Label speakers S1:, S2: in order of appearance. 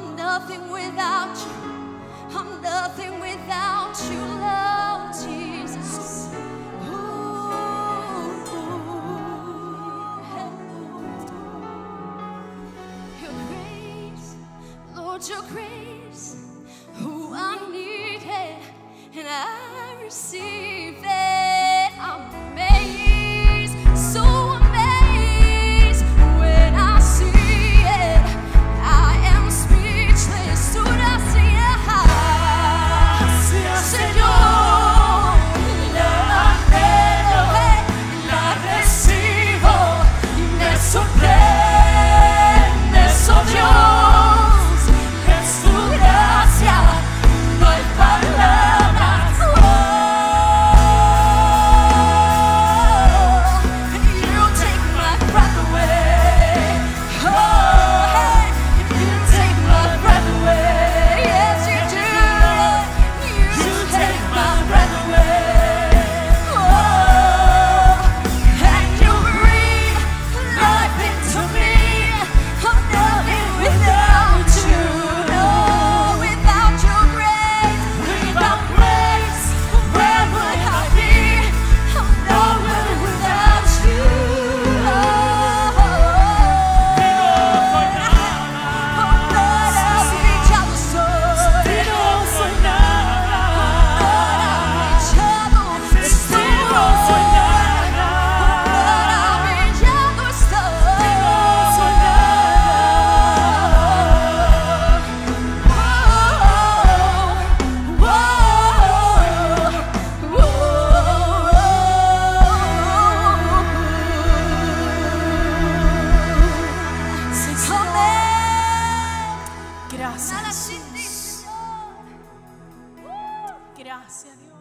S1: I'm nothing without you. I'm nothing without you, love, Jesus. Ooh, ooh, Your grace, Lord, your grace.
S2: Gracias, Dios.